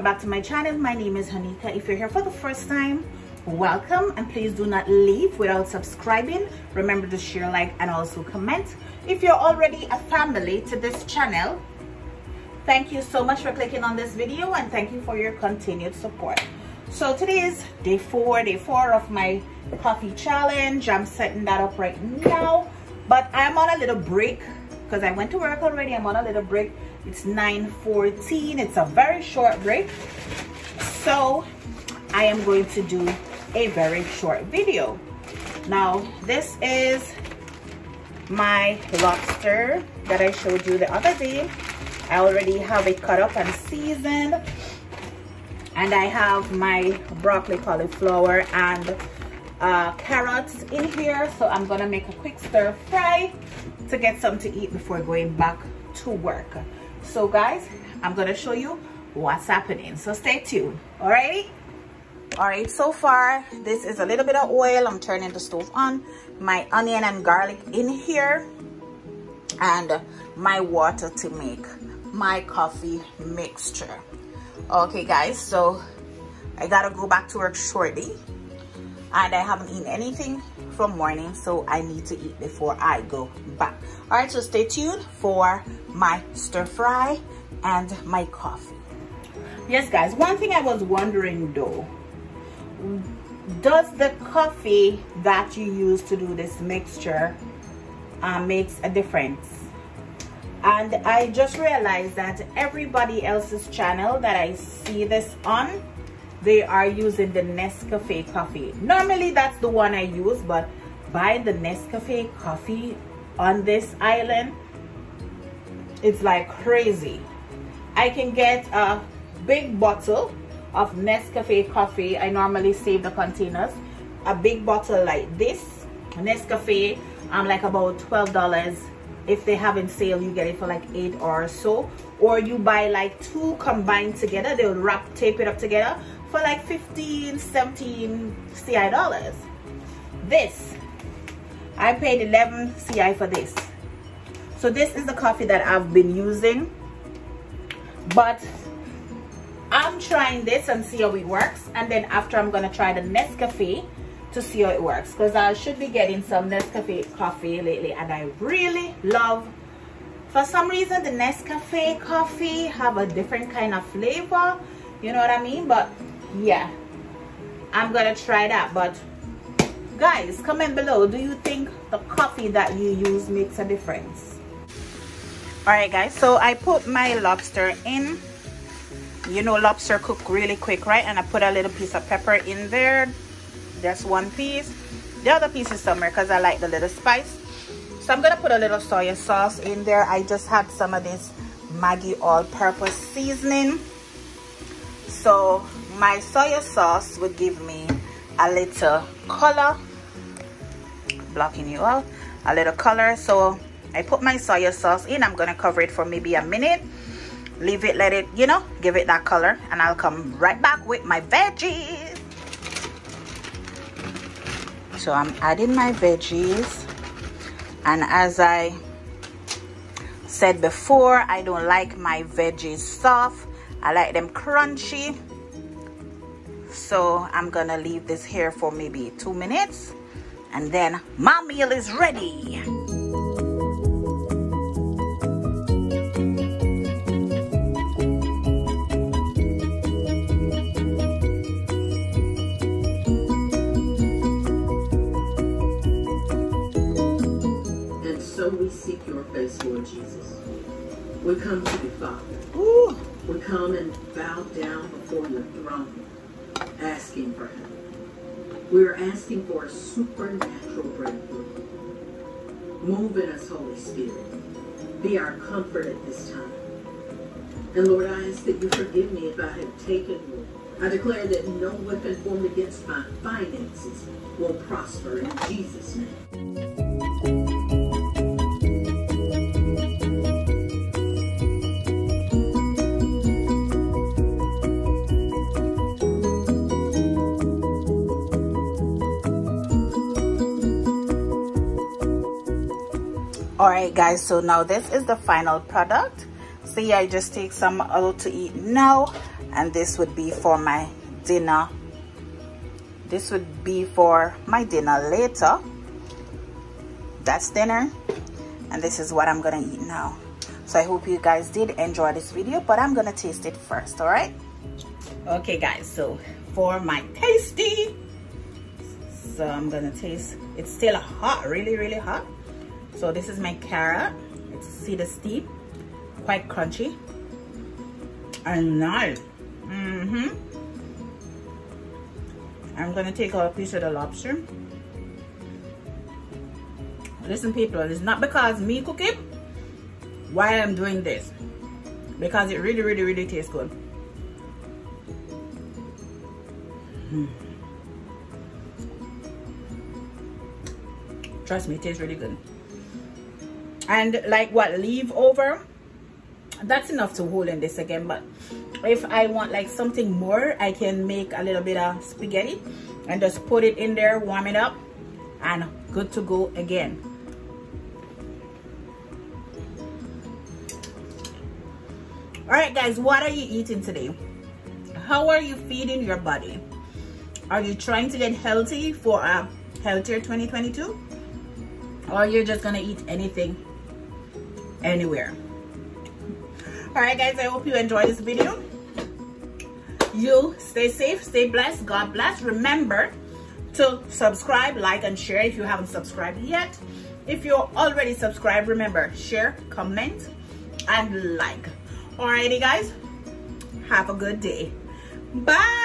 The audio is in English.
welcome back to my channel. My name is Honeika if you're here for the first time welcome. And please do not leave without subscribing. Remember to share like and also comment. If you're already a family to this channel thank you so much for clicking on this video and thank you for your continued support. So today is day four day four of my coffee challenge. I'm setting that up right now. But i'm on a little break because i went to work already. I'm on a little break it's 9:14. it's a very short break. So i am going to do a very short video. Now this is my lobster that i showed you the other day. I already have it cut up and seasoned. And i have my broccoli cauliflower and uh, carrots in here. So i'm gonna make a quick stir fry to get something to eat before going back to work so guys i'm gonna show you what's happening. So stay tuned. Alrighty? All right so far this is a little bit of oil. I'm turning the stove on. My onion and garlic in here. And my water to make my coffee mixture. Okay guys so i gotta go back to work shortly. And i haven't eaten anything from morning so i need to eat before i go back. All right so stay tuned for my stir fry and my coffee. Yes guys one thing i was wondering though does the coffee that you use to do this mixture uh, makes a difference? And I just realized that everybody else's channel that I see this on they are using the Nescafe coffee. Normally that's the one I use but buying the Nescafe coffee on this island it's like crazy I can get a big bottle of Nescafe coffee. I normally save the containers. A big bottle like this, Nescafe, I'm like about $12. If they have in sale, you get it for like 8 or so. Or you buy like two combined together. They'll wrap, tape it up together for like 15, 17 CI dollars. This, I paid 11 CI for this. So this is the coffee that I've been using. But I'm trying this and see how it works. And then after I'm gonna try the Nescafe to see how it works. Because I should be getting some Nescafe coffee lately. And I really love for some reason the Nescafe coffee have a different kind of flavor. You know what I mean? But yeah I'm gonna try that. But guys comment below. Do you think the coffee that you use makes a difference? All right guys. So I put my lobster in. You know lobster cook really quick right? And i put a little piece of pepper in there. Just one piece. The other piece is somewhere because i like the little spice. So i'm gonna put a little soy sauce in there. I just had some of this maggi all-purpose seasoning. So my soy sauce would give me a little color blocking you out a little color. So i put my soy sauce in. I'm gonna cover it for maybe a minute. Leave it let it you know give it that color and I'll come right back with my veggies. So I'm adding my veggies. And as I said before I don't like my veggies soft. I like them crunchy. So I'm gonna leave this here for maybe two minutes and then my meal is ready And so we seek your face, Lord Jesus. We come to you, Father. Ooh. We come and bow down before your throne, asking for help. We are asking for a supernatural breakthrough. Move in us, Holy Spirit. Be our comfort at this time. And Lord, I ask that you forgive me if I have taken you. I declare that no weapon formed against my finances will prosper in Jesus' name. All right guys so now this is the final product. See i just take some out to eat now and this would be for my dinner. This would be for my dinner later. That's dinner and this is what i'm gonna eat now. So i hope you guys did enjoy this video but i'm gonna taste it first all right okay guys so for my tasty. So i'm gonna taste. It's still hot really really hot so this is my carrot. It's see the steep quite crunchy. And nice. Mm-hmm. I'm gonna take out a piece of the lobster. Listen people it's not because me cook it why i'm doing this. Because it really really really tastes good. Mm. trust me it tastes really good and like what leave over? That's enough to hold in this again but if i want like something more i can make a little bit of spaghetti and just put it in there warm it up and good to go again. All right guys what are you eating today? How are you feeding your body? Are you trying to get healthy for a healthier 2022 or you're just gonna eat anything anywhere. All right guys i hope you enjoyed this video. You stay safe stay blessed god bless. Remember to subscribe like and share if you haven't subscribed yet. If you're already subscribed remember share comment and like. Alrighty guys have a good day. Bye